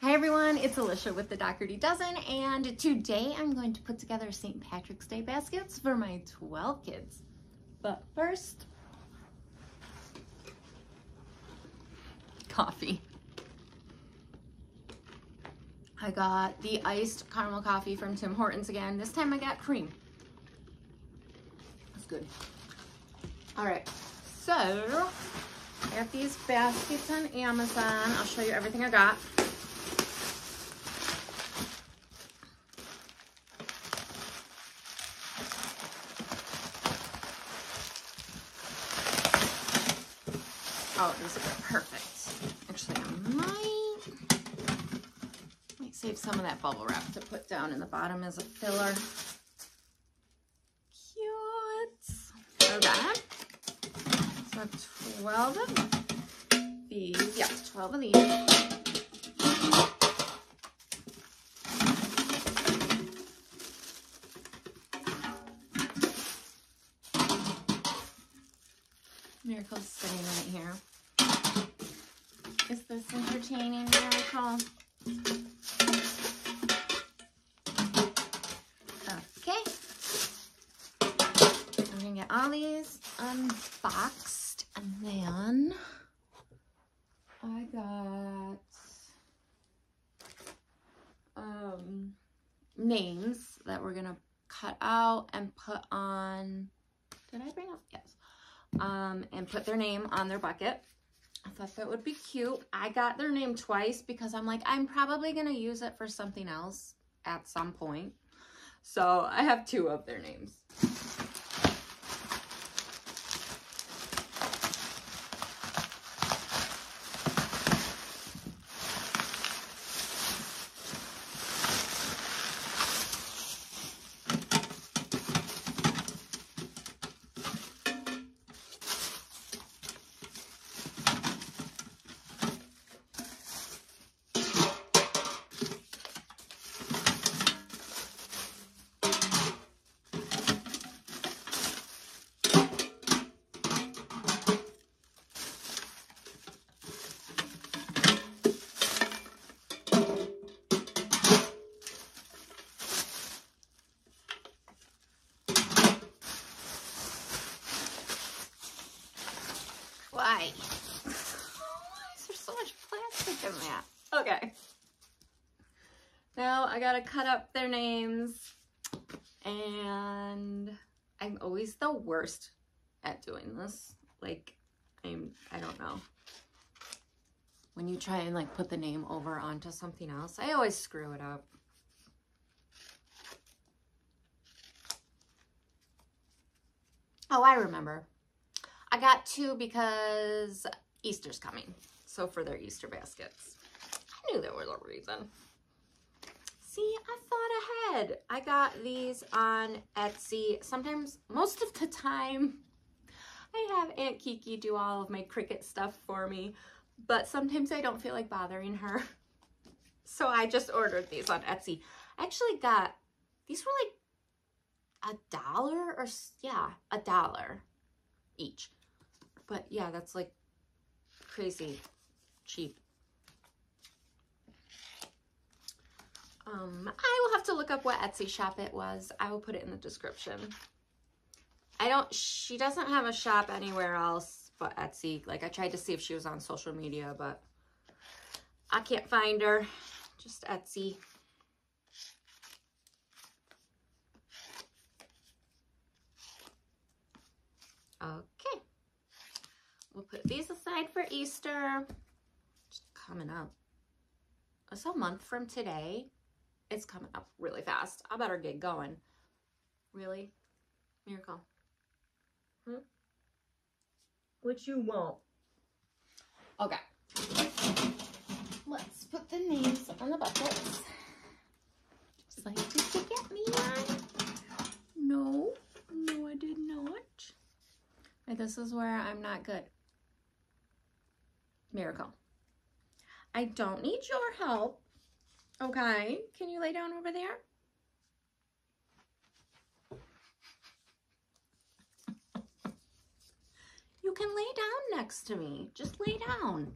Hi everyone, it's Alicia with the Dougherty Dozen and today I'm going to put together St. Patrick's Day baskets for my 12 kids. But first, coffee. I got the iced caramel coffee from Tim Hortons again. This time I got cream. That's good. All right, so I got these baskets on Amazon. I'll show you everything I got. Oh, these are perfect. Actually, I might, might save some of that bubble wrap to put down in the bottom as a filler. Cute. Okay. So 12 of these. Yeah, 12 of these. Miracle's sitting right here. Is this entertaining, Miracle? Okay. I'm gonna get all these unboxed and then I got um names that we're gonna cut out and put on did I bring up? Yes um, and put their name on their bucket. I thought that would be cute. I got their name twice because I'm like, I'm probably going to use it for something else at some point. So I have two of their names. Why? Why is there so much plastic in that? Okay. Now I gotta cut up their names and I'm always the worst at doing this. Like, I'm, I don't know. When you try and like put the name over onto something else, I always screw it up. Oh, I remember. I got two because Easter's coming. So for their Easter baskets. I knew there was a reason. See, I thought ahead. I got these on Etsy. Sometimes, most of the time, I have Aunt Kiki do all of my Cricut stuff for me. But sometimes I don't feel like bothering her. So I just ordered these on Etsy. I actually got, these were like a dollar or, yeah, a dollar each. But yeah, that's like crazy cheap. Um, I will have to look up what Etsy shop it was. I will put it in the description. I don't, she doesn't have a shop anywhere else but Etsy. Like I tried to see if she was on social media, but I can't find her. Just Etsy. Okay. We'll put these aside for Easter. Just coming up. It's a month from today. It's coming up really fast. I better get going. Really? Miracle. Hmm? What you want? Okay. Let's put the names on the buckets. Just like, did you get me one? No. No, I did not. And this is where I'm not good. Miracle. I don't need your help. Okay. Can you lay down over there? You can lay down next to me. Just lay down.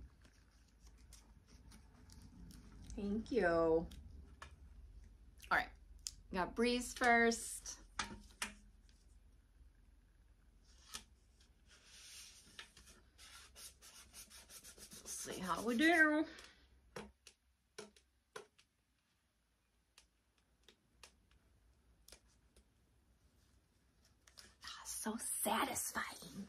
Thank you. All right, got Bree's first. Let's see how we do. So satisfying.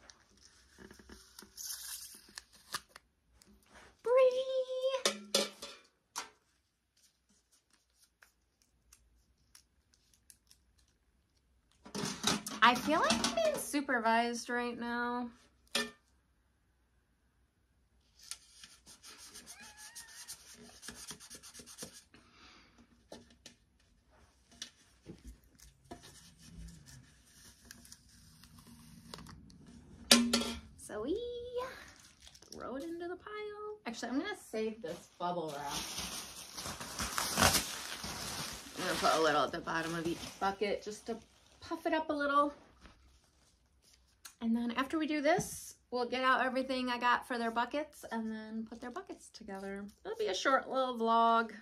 I feel like I'm being supervised right now. So we throw it into the pile. Actually, I'm gonna save this bubble wrap. I'm gonna put a little at the bottom of each bucket just to puff it up a little. And then after we do this, we'll get out everything I got for their buckets and then put their buckets together. It'll be a short little vlog.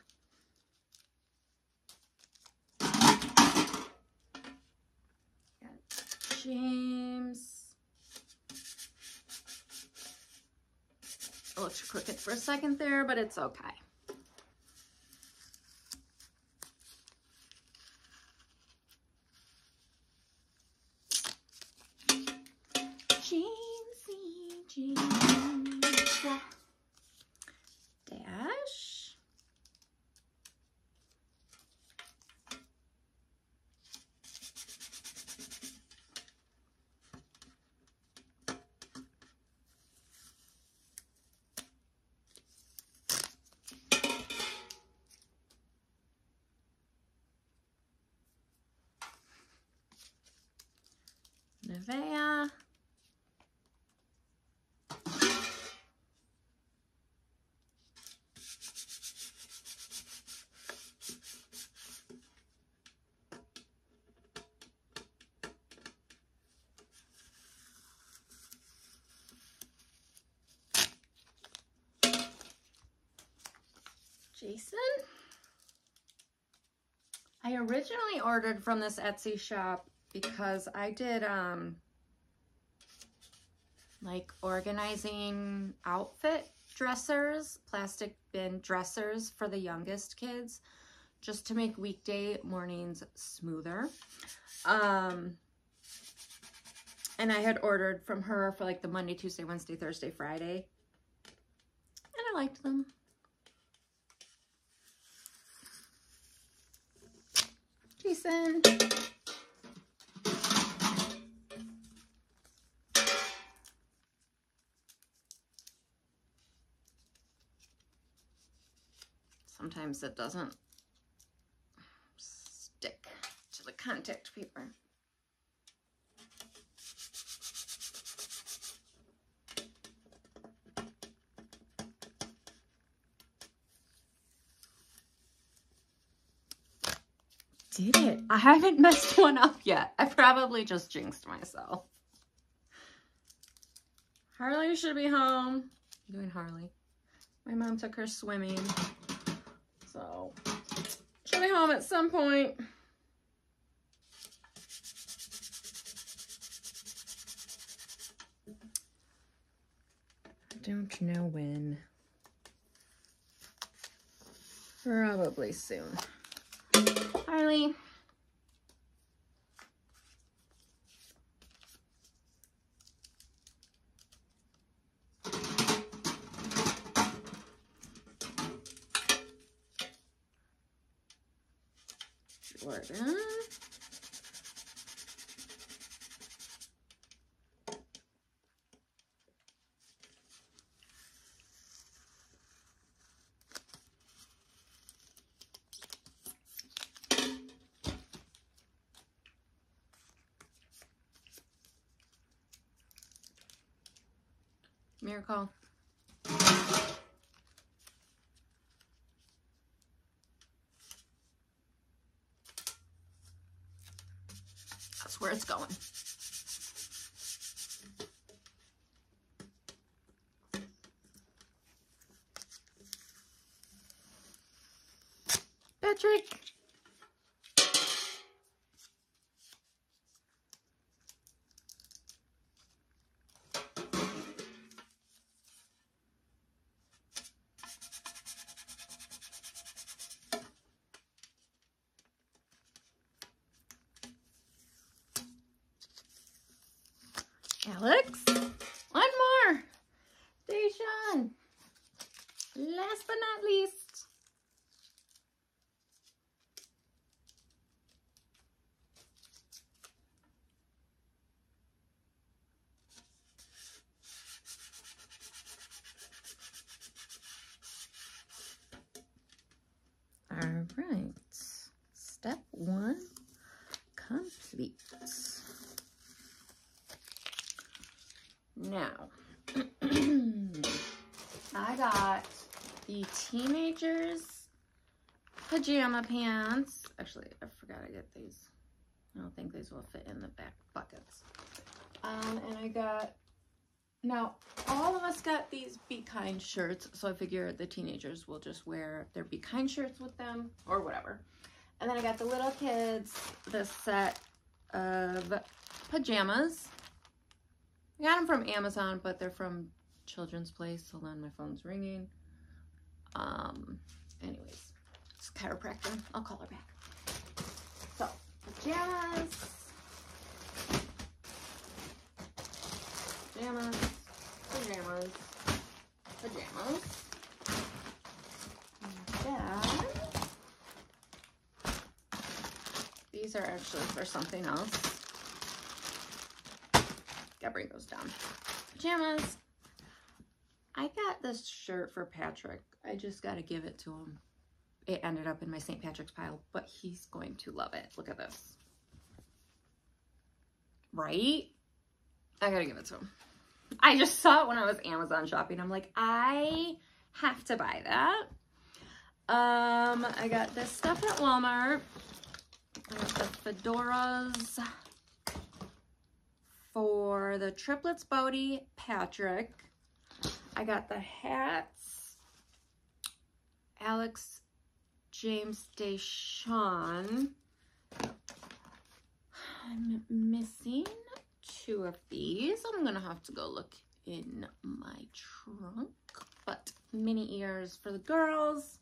James. I looked crooked for a second there, but it's okay. Nevaeh. Jason? I originally ordered from this Etsy shop because I did um like organizing outfit dressers, plastic bin dressers for the youngest kids just to make weekday mornings smoother. Um and I had ordered from her for like the Monday, Tuesday, Wednesday, Thursday, Friday. And I liked them. Jason. Sometimes it doesn't stick to the contact paper. did it. I haven't messed one up yet. I probably just jinxed myself. Harlee should be home. I'm doing Harlee. My mom took her swimming. Be home at some point. I don't know when. Probably soon. Harlee. Jordan. Miracle. That's where it's going. Patrick. Alex, one more. Dayshawn. Last but not least. All right. Step one complete. Now, I got the teenagers pajama pants. Actually, I forgot to get these. I don't think these will fit in the back buckets. Um, and I got, now all of us got these Be Kind shirts. So I figure the teenagers will just wear their Be Kind shirts with them or whatever. And then I got the little kids, the set of pajamas. I got them from Amazon, but they're from Children's Place. Hold on, my phone's ringing. Um, anyways, it's chiropractor. I'll call her back. So, pajamas. Pajamas. Pajamas. Pajamas. And then, these are actually for something else. Gotta bring those down. Pajamas. I got this shirt for Patrick. I just gotta give it to him. It ended up in my St. Patrick's pile, but he's going to love it. Look at this. Right? I gotta give it to him. I just saw it when I was Amazon shopping. I'm like, I have to buy that. Um, I got this stuff at Walmart. Fedoras for the triplets Bodhi Patrick. I got the hats. Alex James Dayshawn. I'm missing two of these. I'm gonna have to go look in my trunk. But mini ears for the girls.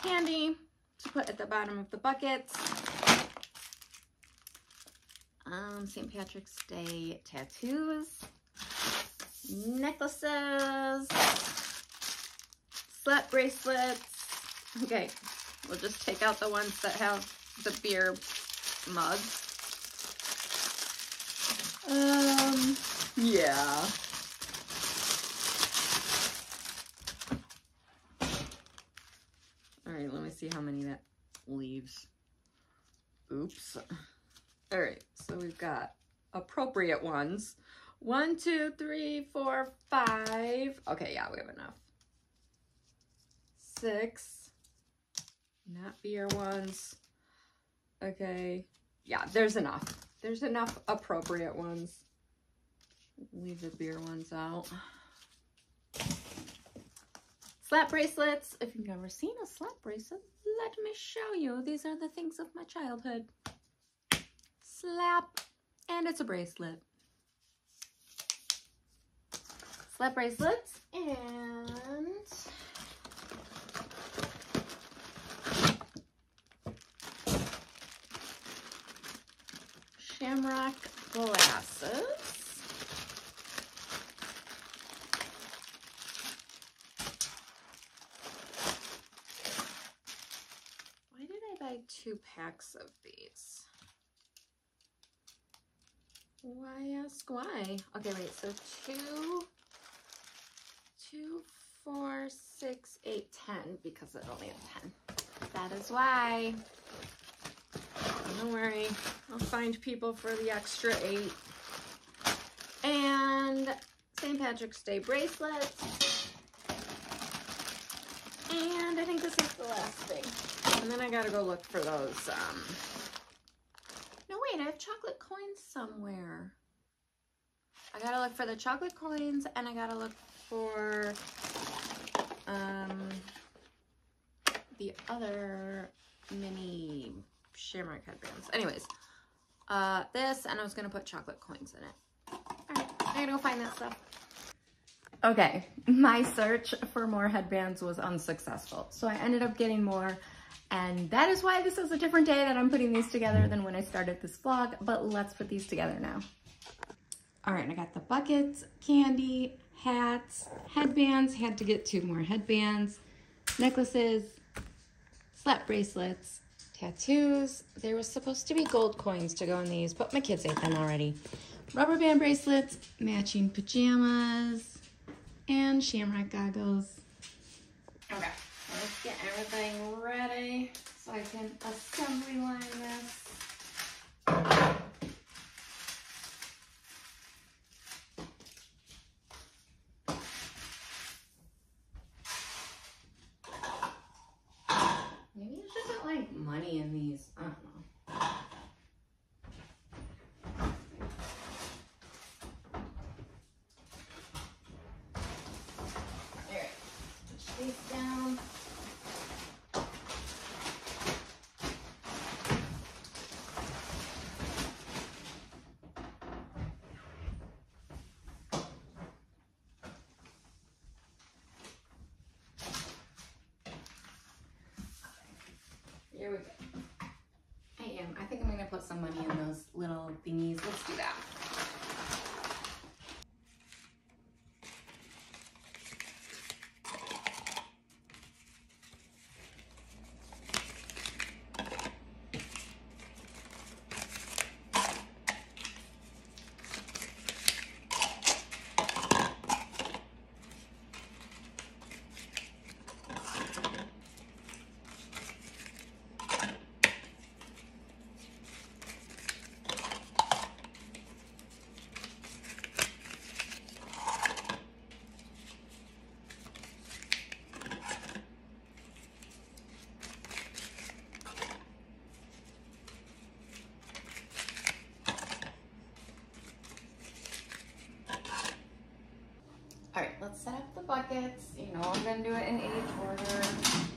Candy to put at the bottom of the buckets. Um, St. Patrick's Day tattoos, necklaces, slap bracelets. Okay, we'll just take out the ones that have the beer mugs. Um, yeah. All right, let me see how many that leaves. Oops. All right, so we've got appropriate ones. One, two, three, four, five. Okay, yeah, we have enough. Six. Not beer ones. Okay. Yeah, there's enough. There's enough appropriate ones. Leave the beer ones out. Slap bracelets. If you've never seen a slap bracelet, let me show you. These are the things of my childhood. Slap. And it's a bracelet. Slap bracelets. And... Shamrock glasses. Why did I buy two packs of these? Why ask why? Okay, wait, so two, two, four, six, eight, ten, because it only has ten. That is why. Don't worry, I'll find people for the extra eight. And St. Patrick's Day bracelets. And I think this is the last thing. And then I gotta go look for those. Um... No, wait, I have chocolate coins somewhere. I gotta look for the chocolate coins and I gotta look for um, the other mini shamrock headbands. Anyways, uh, this, and I was to put chocolate coins in it. All right, I gotta go find that stuff. Okay, my search for more headbands was unsuccessful. So I ended up getting more and that is why this is a different day that I'm putting these together than when I started this vlog, but let's put these together now. All right, I got the buckets, candy, hats, headbands, had to get two more headbands, necklaces, slap bracelets, tattoos. There was supposed to be gold coins to go in these, but my kids ate them already. Rubber band bracelets, matching pajamas, and shamrock goggles. Okay, let's get everything ready so I can assembly line this. Maybe I should put like money in these. I don't know. Alright, push down. Here we go. I am. I think I'm gonna put some money in those little thingies. Let's do that. All right, let's set up the buckets. You know, I'm gonna do it in age order.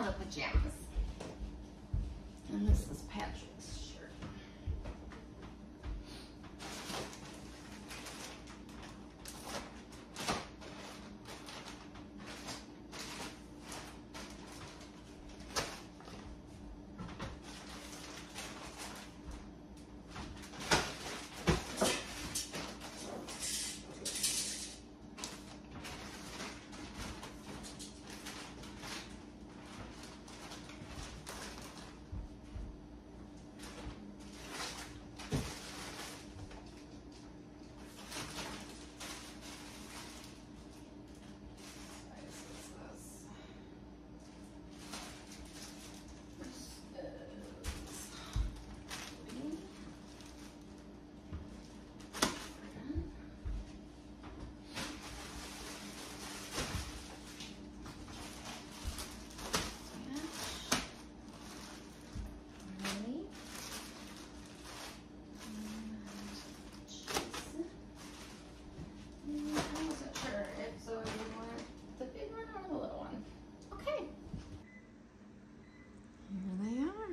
Now the pajamas. And this is Patrick's shirt. I wasn't sure if so you want the big one or the little one. Okay. Here they are.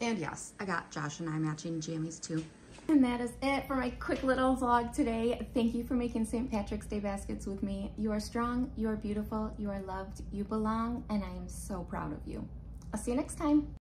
And yes, I got Josh and I matching jammies too. And that is it for my quick little vlog today. Thank you for making St. Patrick's Day baskets with me. You are strong, you are beautiful, you are loved, you belong, and I am so proud of you. I'll see you next time.